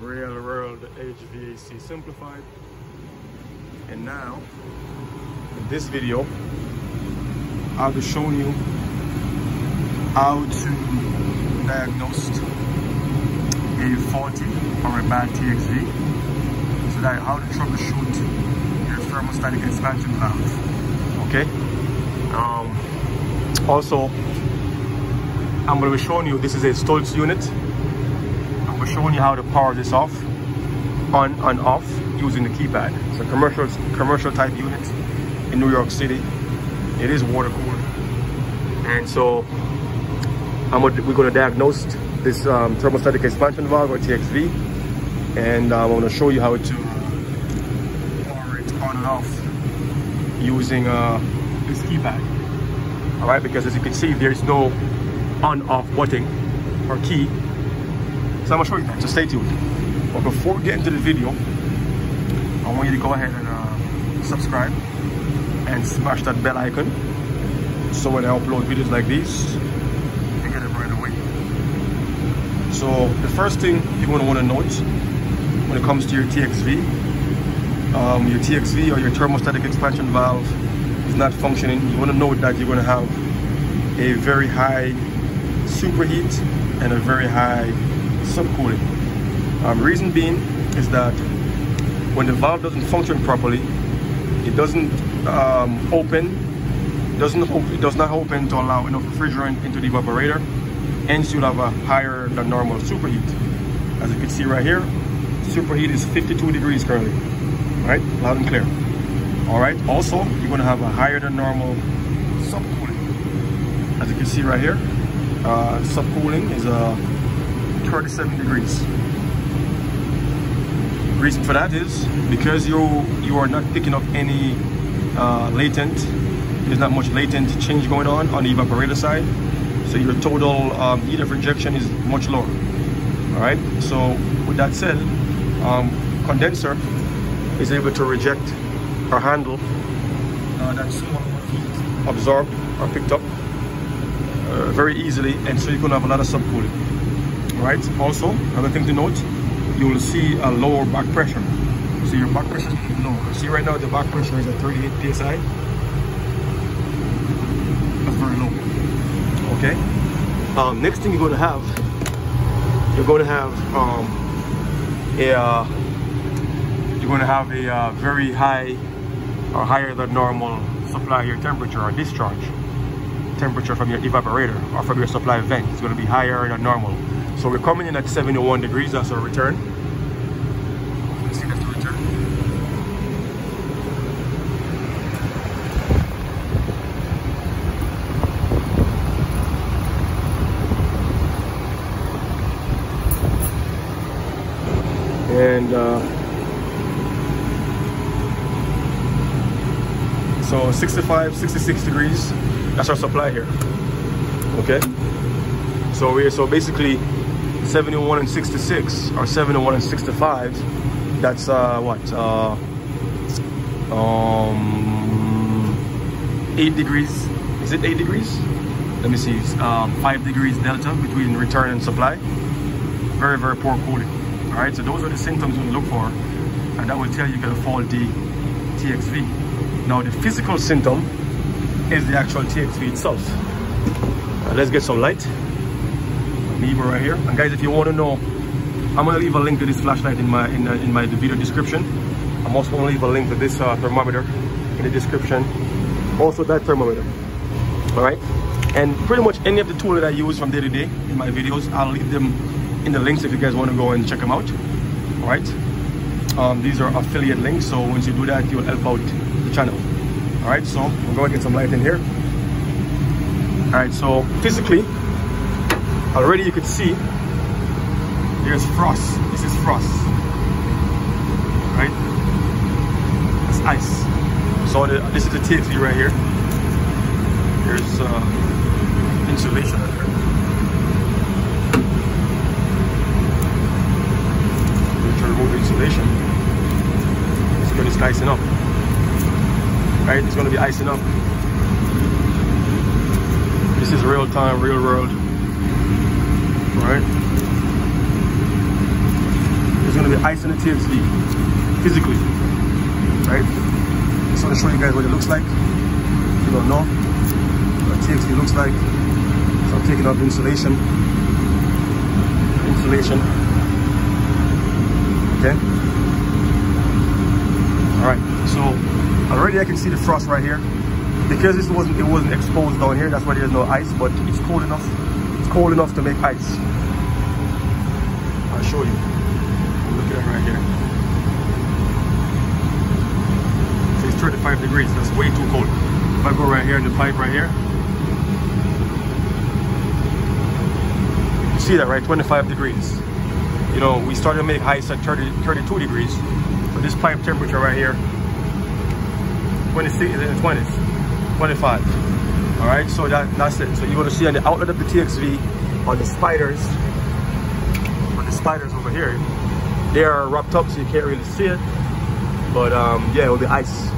Real World HVAC Simplified. And now, in this video, I'll be showing you how to diagnose a faulty or a bad TXV. So that how to troubleshoot your thermostatic expansion valve. Okay? Um, also, I'm going to be showing you this is a Stulz unit. To showing you how to power this off, on and off using the keypad. It's a commercial commercial type unit in New York City. It is water cooled, and so I'm gonna, we're to diagnose this um, thermostatic expansion valve or TXV, and I'm going to show you how to power it on and off using uh, this keypad. All right, because as you can see, there's no on off button or key. So I'm gonna show you that, so stay tuned. But before we get into the video, I want you to go ahead and uh, subscribe and smash that bell icon so when I upload videos like these, you get it right away. So the first thing you're gonna wanna note when it comes to your TXV, um, your TXV or your thermostatic expansion valve is not functioning, you wanna know that you're gonna have a very high superheat and a very high subcooling. Um, reason being is that when the valve doesn't function properly, it doesn't um, open, doesn't it does not open to allow enough refrigerant into the evaporator, hence you'll have a higher than normal superheat. As you can see right here, superheat is 52 degrees currently, right? Loud and clear. All right, also, you're gonna have a higher than normal subcooling. As you can see right here, uh, subcooling is uh, 37 degrees. Reason for that is because you you are not picking up any uh, latent. There's not much latent change going on on the evaporator side, so your total um, heat of rejection is much lower. All right. So with that said, um, condenser is able to reject or handle uh, that small heat absorbed or picked up uh, very easily and so you're gonna have a lot of subcooling right? Also another thing to note you will see a lower back pressure. So your back pressure? Low see right now the back pressure is at 38 psi that's very low. Okay? Um, next thing you're going to have you're going to have um, a uh, you're going to have a uh, very high or higher than normal supply air temperature or discharge temperature from your evaporator or from your supply vent. Is going to be higher than normal. So we're coming in at 71 degrees, that's our return. And uh, so 65, 66 degrees. That's our supply here. Okay? So we so basically 71 and 66 or 71 and 65 that's uh what uh um eight degrees. Is it eight degrees? Let me see. Um five degrees delta between return and supply. Very very poor cooling. All right so those are the symptoms we look for and that will tell you get a faulty txv now the physical symptom is the actual TXV itself. Uh, let's get some light. Leave it right here. And guys, if you want to know, I'm gonna leave a link to this flashlight in my in, uh, in my video description. I'm also gonna leave a link to this uh, thermometer in the description. Also that thermometer. All right. And pretty much any of the tools that I use from day to day in my videos, I'll leave them in the links if you guys want to go and check them out. All right. Um, these are affiliate links, so once you do that, you'll help out the channel all right so I'm going to get some light in here all right so physically already you could see there's frost. This is frost. Right? It's ice. So the, this is the TXV right here. There's uh, insulation right there. To remove the insulation. It's good it's icing up. Right? It's gonna be icing up. This is real time, real world, right? There's gonna be ice in the TXV physically, right? Just want to show you guys what it looks like. If you don't know what TXV looks like. So I'm taking off the insulation. Insulation. Okay. All right. So already I can see the frost right here. Because this wasn't it wasn't exposed down here, that's why there's no ice, but it's cold enough. Cold enough to make ice. I'll show you. Look at it right here. So it's 35 degrees. That's way too cold. If I go right here in the pipe right here, you see that right? 25 degrees. You know, we started to make ice at 30, 32 degrees, but this pipe temperature right here, 26 in the 20s, 25. All right, so that, that's it. So you're gonna see on the outlet of the TXV, on the spiders, On the spiders over here. They are wrapped up so you can't really see it. But um, yeah, it will be ice.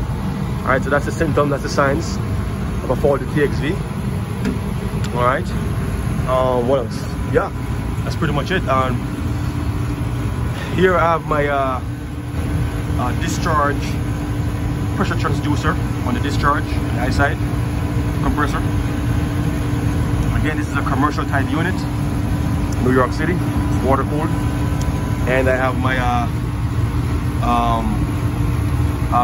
All right, so that's the symptom, that's the signs of a faulty TXV. All right, um, what else? Yeah, that's pretty much it. Um, here I have my uh, uh, discharge pressure transducer on the discharge, the eyesight compressor. Again, this is a commercial type unit, New York City water cooled and I have my uh, um,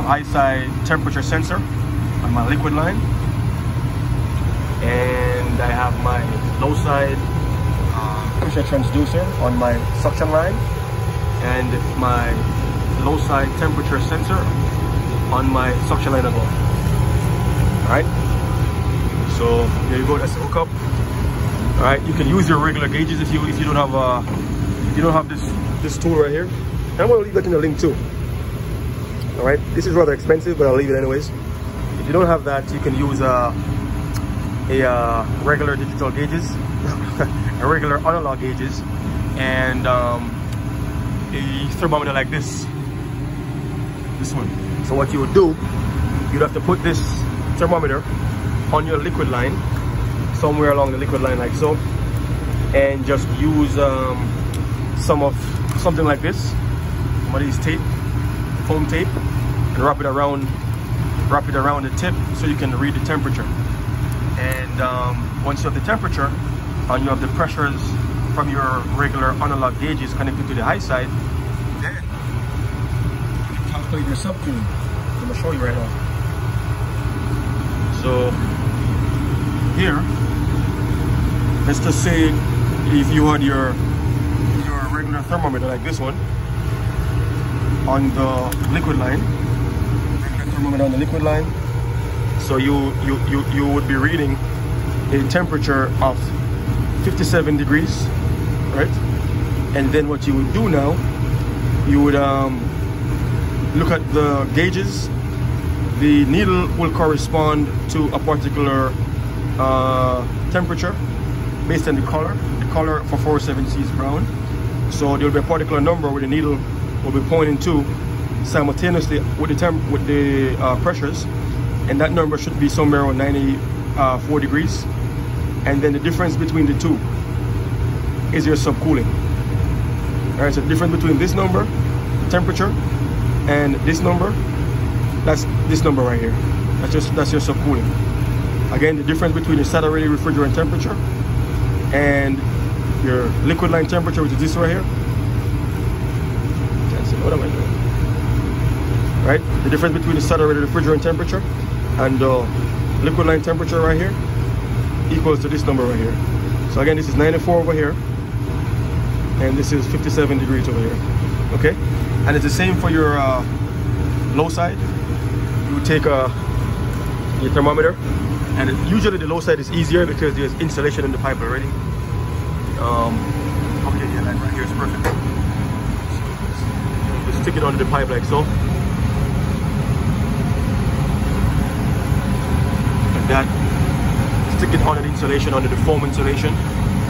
high side temperature sensor on my liquid line. And I have my low side uh, pressure transducer on my suction line. And my low side temperature sensor on my suction line as well. All right so there you go that's the hookup. All right you can use your regular gauges if you if you don't have a you don't have this this tool right here. I'm going to leave that in the link too. All right this is rather expensive but i'll leave it anyways. If you don't have that you can use uh, a uh, regular digital gauges a regular analog gauges and um, a thermometer like this. This one. So what you would do you'd have to put this thermometer on your liquid line somewhere along the liquid line like so and just use um, some of something like this some of these tape foam tape and wrap it around wrap it around the tip so you can read the temperature. And um, once you have the temperature and you have the pressures from your regular analog gauges connected to the high side then you can calculate your subcooling. I'm gonna show you right now. So here let's just say if you had your your regular thermometer like this one on the liquid line. Regular thermometer on the liquid line. So you you you, you would be reading a temperature of 57 degrees right? And then what you would do now you would um, look at the gauges. The needle will correspond to a particular uh, temperature based on the color the color for 470 is brown so there will be a particular number where the needle will be pointing to simultaneously with the temp with the uh, pressures, and that number should be somewhere around 94 uh, degrees. And then the difference between the two is your subcooling. All right, so the difference between this number, temperature, and this number, that's this number right here. That's just that's your subcooling. Again, the difference between the saturated refrigerant temperature and your liquid line temperature, which is this right here. What am I doing? Right? The difference between the saturated refrigerant temperature and the liquid line temperature right here equals to this number right here. So again, this is 94 over here, and this is 57 degrees over here. Okay? And it's the same for your uh, low side. You take uh, your thermometer, and usually the low side is easier because there's insulation in the pipe already. Um, okay, yeah, that right here is perfect. So just stick it under the pipe like so. Like that. Stick it under the insulation, under the foam insulation,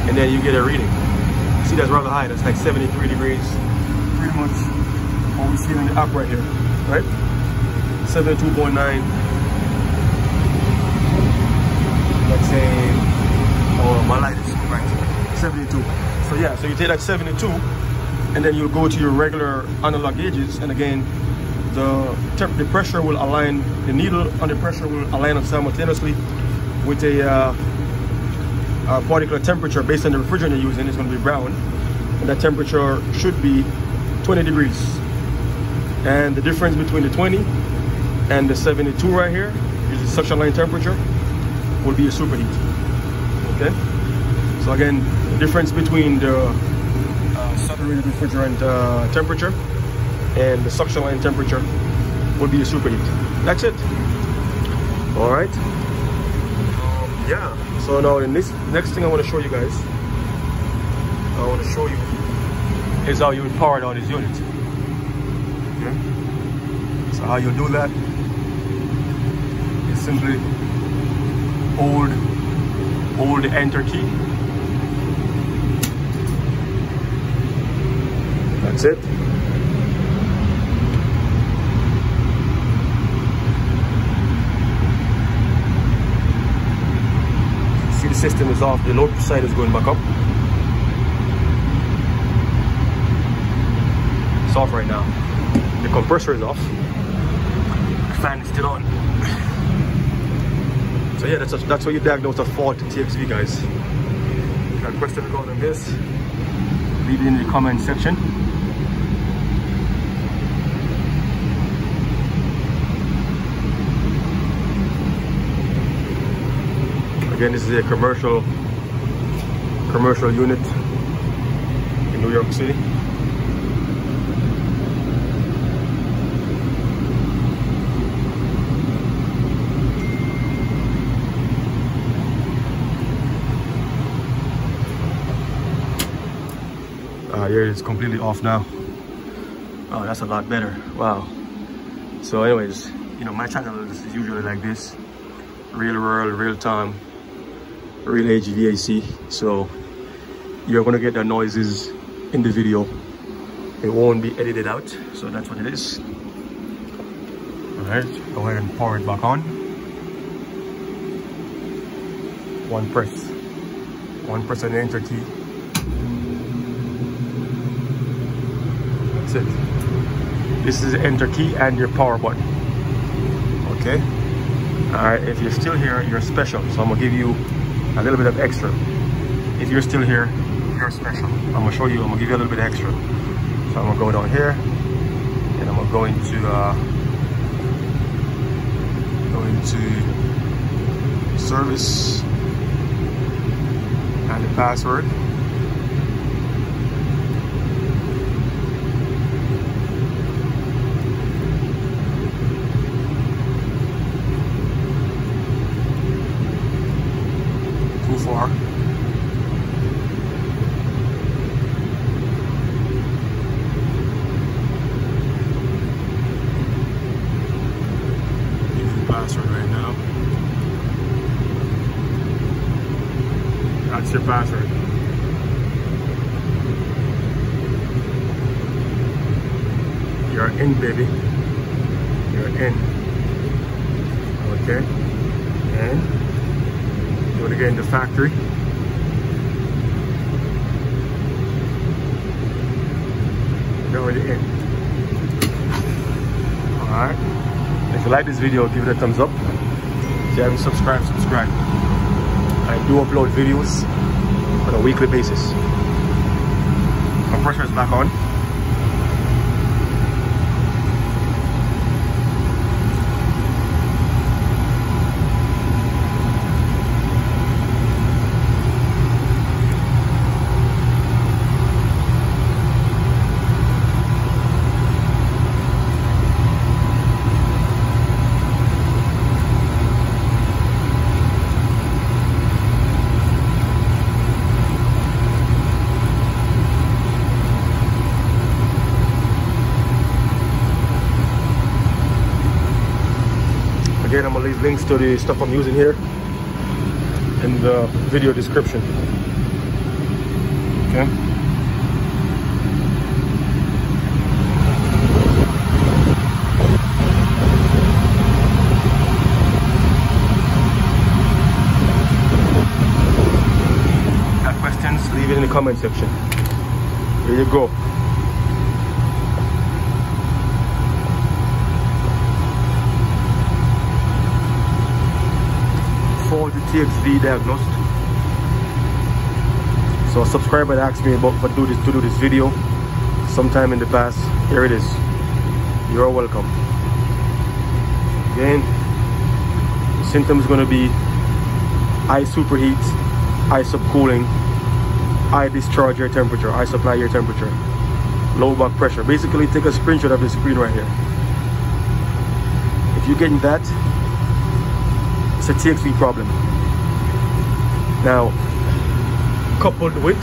and then you get a reading. See, that's rather high. That's like 73 degrees. Pretty much what we see in the app right here, right? 72.9. Let's oh, my light is right, 72 so yeah so you take that 72 and then you'll go to your regular analog gauges and again the the pressure will align the needle and the pressure will align simultaneously with a, uh, a particular temperature based on the refrigerant you're using. It's going to be brown. And that temperature should be 20 degrees. And the difference between the 20 and the 72 right here is the suction line temperature will be a superheat okay? So again difference between the uh, saturated refrigerant uh, temperature and the suction line temperature will be a superheat that's it. All right? Um, yeah. So now the next next thing i want to show you guys i want to show you is how you would power down this unit. Okay so how you do that is simply the enter key that's it. See the system is off. The load side is going back up. It's off right now. The compressor is off. The fan is still on so yeah that's a, that's how you diagnose a fault in TXV guys. Got questions regarding this leave it in the comment section. Again this is a commercial commercial unit in New York City it's completely off now. Oh that's a lot better. Wow. So anyways you know my channel is usually like this. Real world real time real HVAC so you're gonna get the noises in the video. It won't be edited out so that's what it is. All right go ahead and power it back on. One press. One press on the enter key that's it. This is the enter key and your power button. Okay? All right if you're still here you're special. So i'm gonna give you a little bit of extra. If you're still here you're special. I'm gonna show you i'm gonna give you a little bit extra. So i'm gonna go down here and i'm gonna go into uh go into service and the password too far Use the password right now. You're in, baby. You're in. Okay. And you want to get into factory. You're already in. Alright. If you like this video, give it a thumbs up. If you haven't subscribed, subscribe. I do upload videos on a weekly basis. Compressor is back on. Gonna leave links to the stuff I'm using here in the video description. Okay. Got questions? Leave it in the comment section. Here you go. about the TXV diagnosed. So a subscriber asked me about to do this to do this video sometime in the past. Here it is. You're welcome. Again, symptoms gonna be eye superheat, eye subcooling, eye discharge air temperature, eye supply air temperature, low back pressure. Basically take a screenshot of the screen right here. If you're getting that, it's a TXV problem. Now, coupled with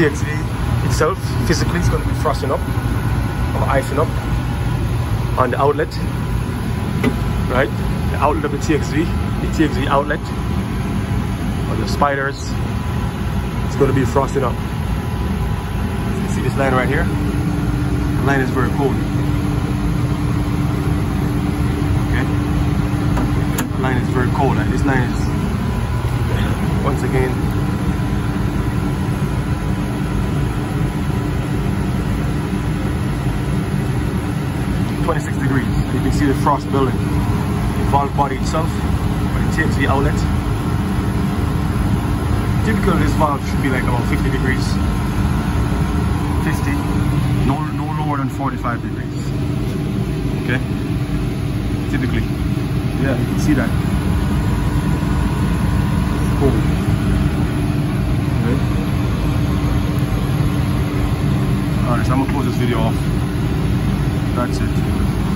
TXV itself physically is going to be frosting up or icing up on the outlet right? The outlet of the TXV the TXV outlet or the spiders to be frosted up you see this line right here the line is very cold okay the line is very cold and this line is once again 26 degrees. You can see the frost building. The valve body itself, but it takes the outlet. Typical this valve should be like about 50 degrees. 50, no, no lower than 45 degrees. Okay? Typically. Yeah, you can see that. Cool. Okay. Alright, so I'm gonna close this video off. That's it.